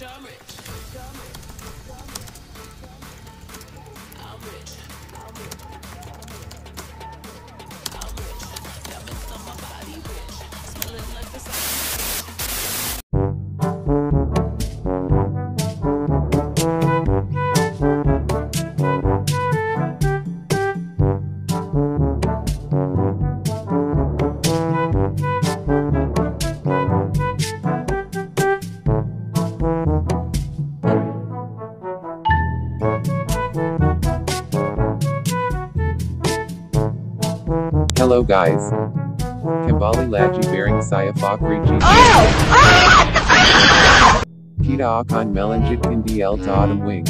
rich, I'm rich. guys. Kambali Laji bearing Saya Fakhri G. Oh! Ah! Kita Akan Melanjit Kindi El Tadam Wing.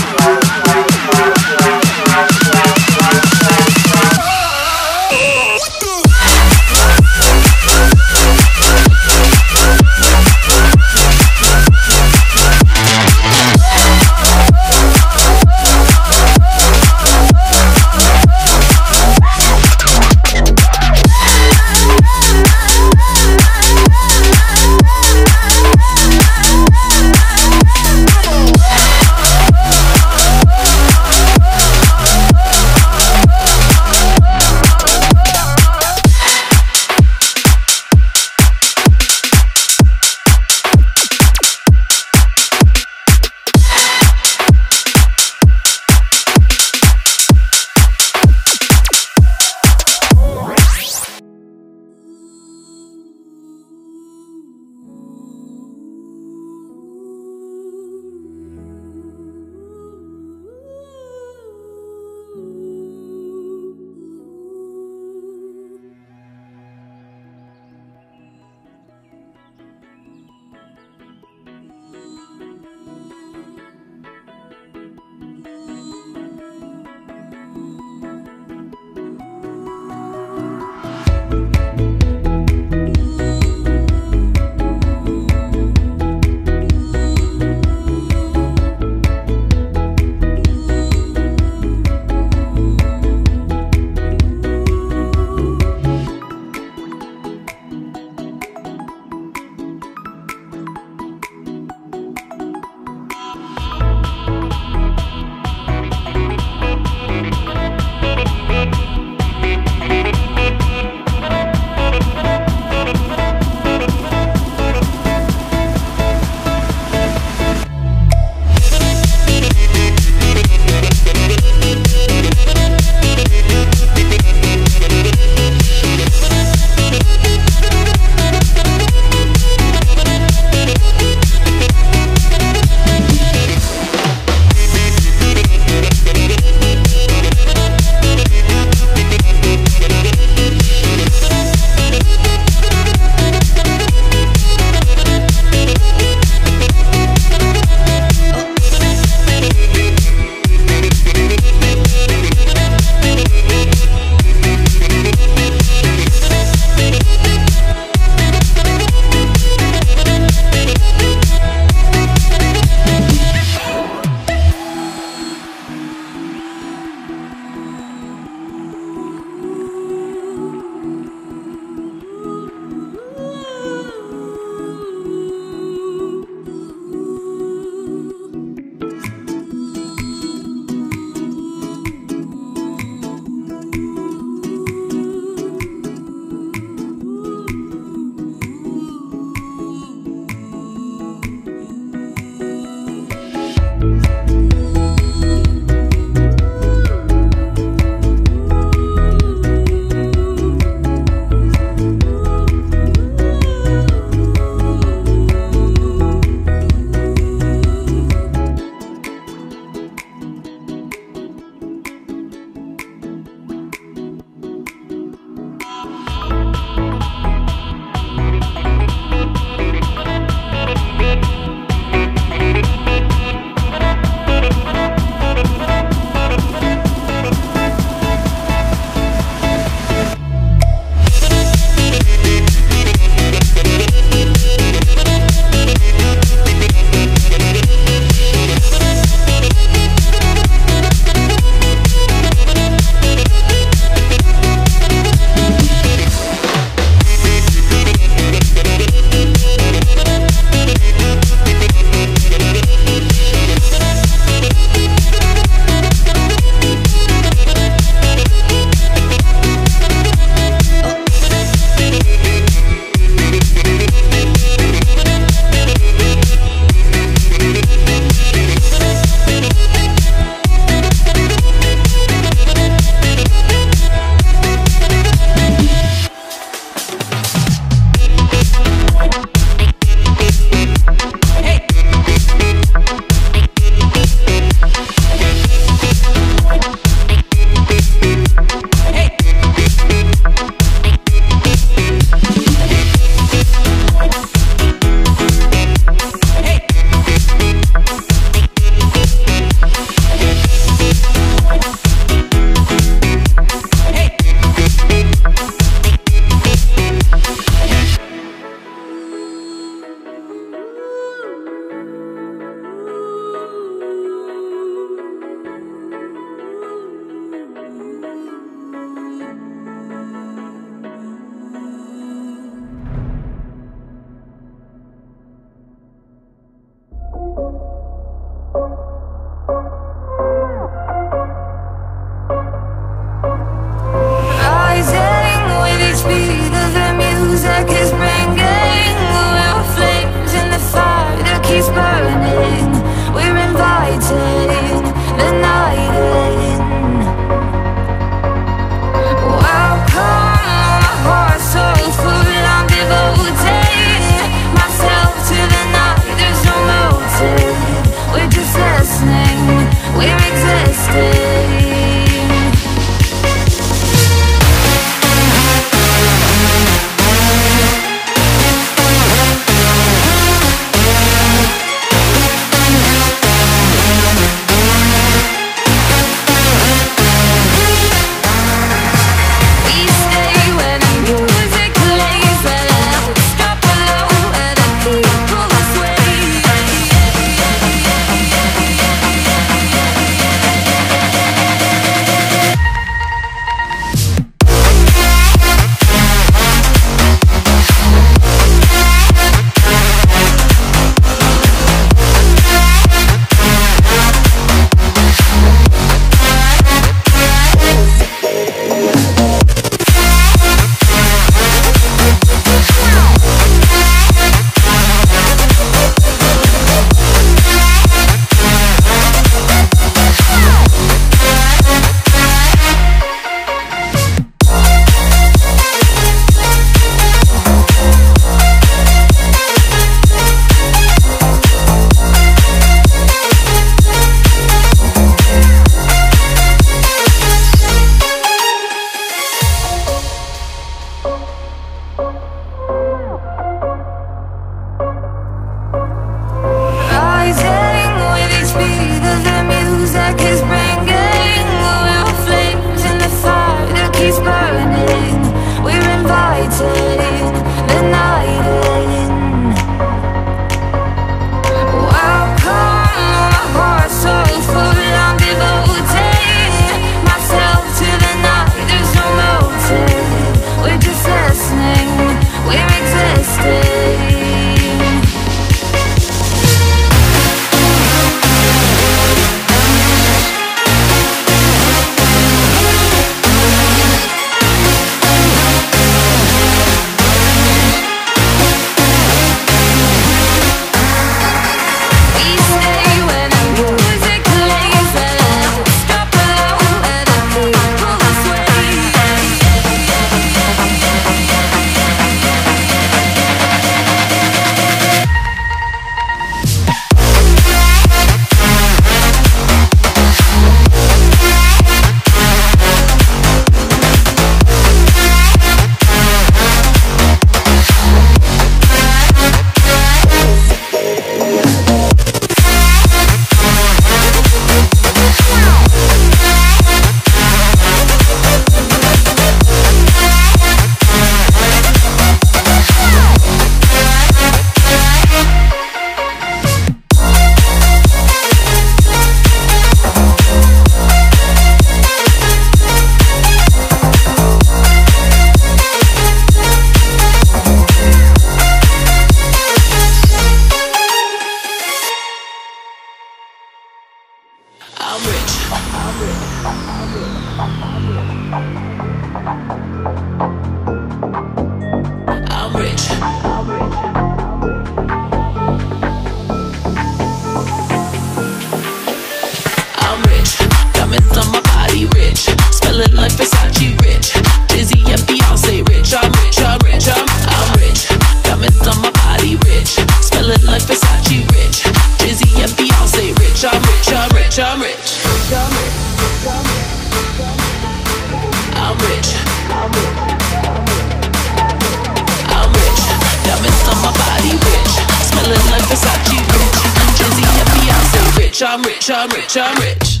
Rich, I'm rich, I'm rich.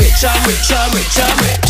Rich, I'm rich, I'm rich, I'm rich.